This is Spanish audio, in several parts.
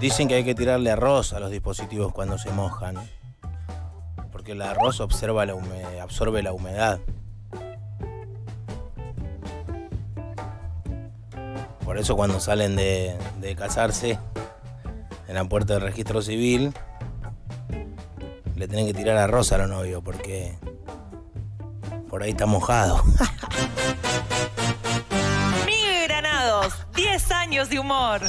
Dicen que hay que tirarle arroz a los dispositivos cuando se mojan. Porque el arroz observa la absorbe la humedad. Por eso cuando salen de, de casarse en la puerta del registro civil, le tienen que tirar arroz a los novios porque por ahí está mojado. Miguel Granados, 10 años de humor.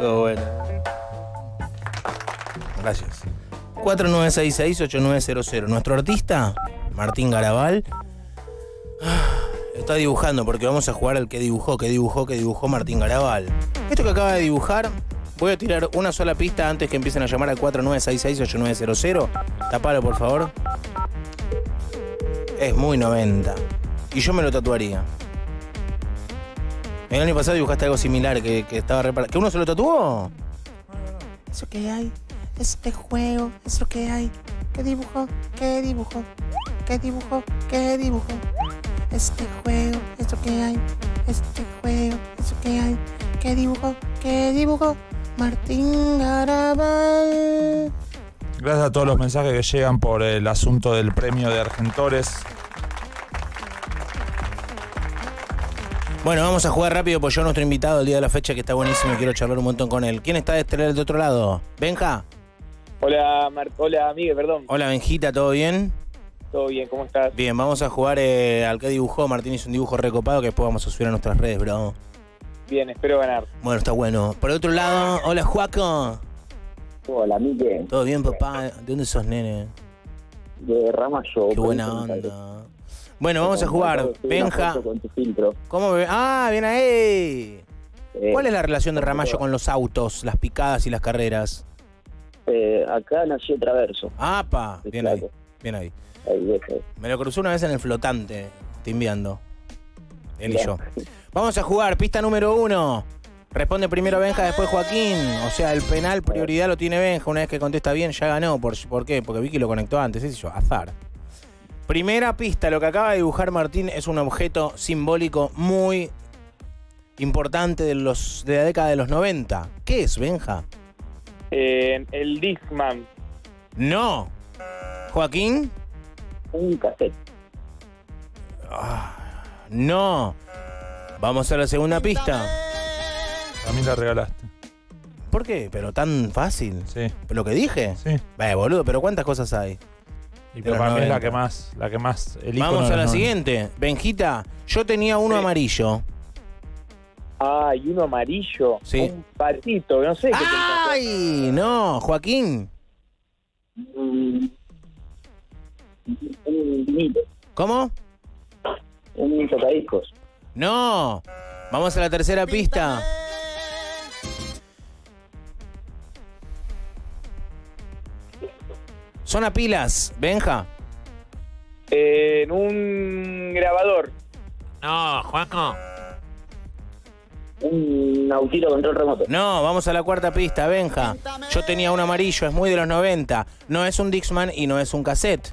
Todo bueno. Gracias. 4966-8900. Nuestro artista, Martín Garabal, está dibujando porque vamos a jugar al que dibujó, que dibujó, que dibujó Martín Garabal. Esto que acaba de dibujar, voy a tirar una sola pista antes que empiecen a llamar al 4966-8900. Tapalo, por favor. Es muy 90. Y yo me lo tatuaría. El año pasado dibujaste algo similar que, que estaba reparado. ¿Que uno se lo tatuó? Eso que hay, este juego, es lo que hay. ¿Qué dibujo? ¿Qué dibujo? ¿Qué dibujo? ¿Qué dibujo? Este juego, es lo que hay. Este juego, es lo que hay. ¿Qué dibujo? ¿Qué dibujo? Martín Garabal. Gracias a todos los mensajes que llegan por el asunto del premio de Argentores. Bueno, vamos a jugar rápido, pues yo nuestro invitado el día de la fecha que está buenísimo y quiero charlar un montón con él. ¿Quién está de este lado, del otro lado? Benja. Hola, Mar hola, Miguel, perdón. Hola, Benjita, ¿todo bien? ¿Todo bien? ¿Cómo estás? Bien, vamos a jugar eh, al que dibujó. Martín hizo un dibujo recopado que después vamos a subir a nuestras redes, bro. Bien, espero ganar. Bueno, está bueno. Por otro lado, hola, Juaco. Hola, Miguel. ¿Todo bien, papá? ¿De dónde sos, nene? De Ramallo. Qué buena onda. Bueno, vamos a jugar. Benja. ¿Cómo ve? Ah, bien ahí. Eh, ¿Cuál es la relación de Ramallo con los autos, las picadas y las carreras? eh, acá nació Traverso. ¡Apa! Bien ahí, bien ahí. Me lo crucé una vez en el flotante, timbiando. Él y yo. Vamos a jugar, pista número uno. Responde primero Benja, después Joaquín. O sea, el penal prioridad lo tiene Benja. Una vez que contesta bien, ya ganó. ¿Por, ¿por qué? Porque Vicky lo conectó antes, es yo, azar. Primera pista, lo que acaba de dibujar Martín es un objeto simbólico muy importante de, los, de la década de los 90. ¿Qué es, Benja? Eh, el Discman. No. Joaquín, Un cassette. no. Vamos a la segunda pista. A mí la regalaste. ¿Por qué? ¿Pero tan fácil? Sí. ¿Lo que dije? Sí. Vaya, boludo, pero ¿cuántas cosas hay? Y los para mí es la 90. que más, la que más. El Vamos a la los 90. siguiente. Benjita, yo tenía uno amarillo. Ah, y uno amarillo. Sí. Un patito, no sé qué. ¡Ay! No, Joaquín. Un, un vinilo. ¿Cómo? Un tocadiscos. No. Vamos a la tercera pista. Son a pilas, Benja. Eh, en un grabador. No, Juanjo. Un autito control remoto. No, vamos a la cuarta pista, Benja. Yo tenía un amarillo, es muy de los 90. No es un Dixman y no es un cassette.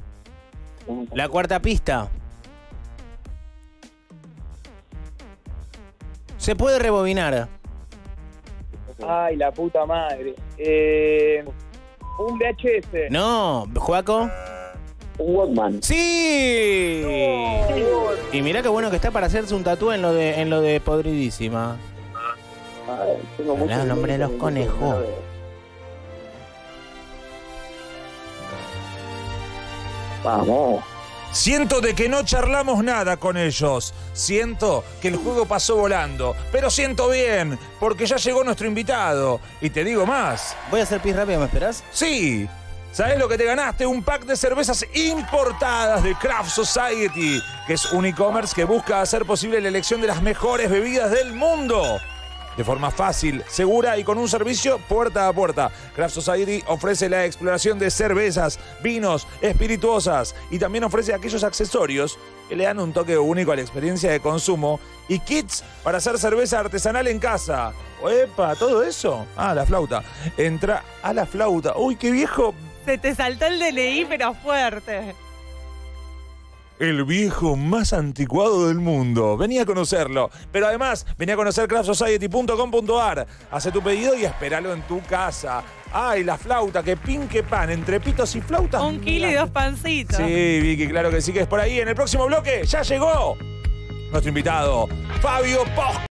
La cuarta pista. Se puede rebobinar. Ay, la puta madre. Eh, un VHS. No, Juaco. Un Walkman. ¡Sí! Y mirá qué bueno que está para hacerse un tatú en lo de, en lo de podridísima. Tengo mucho el nombre de los conejos. Vamos. Siento de que no charlamos nada con ellos. Siento que el juego pasó volando. Pero siento bien, porque ya llegó nuestro invitado. Y te digo más. Voy a hacer pis rápido, ¿me esperás? Sí. ¿Sabes lo que te ganaste? Un pack de cervezas importadas de Craft Society, que es un e-commerce que busca hacer posible la elección de las mejores bebidas del mundo. De forma fácil, segura y con un servicio puerta a puerta. Craft Society ofrece la exploración de cervezas, vinos, espirituosas y también ofrece aquellos accesorios que le dan un toque único a la experiencia de consumo y kits para hacer cerveza artesanal en casa. ¡Epa! ¿Todo eso? Ah, la flauta. Entra a la flauta. ¡Uy, qué viejo! Se te saltó el DNI, pero fuerte. El viejo más anticuado del mundo. Venía a conocerlo. Pero además, venía a conocer craftsociety.com.ar. Hace tu pedido y espéralo en tu casa. ¡Ay, la flauta! ¡Que pin, que pan! Entre pitos y flautas. Un kilo y dos pancitos. Sí, Vicky, claro que sí que es por ahí. En el próximo bloque ya llegó nuestro invitado, Fabio Post.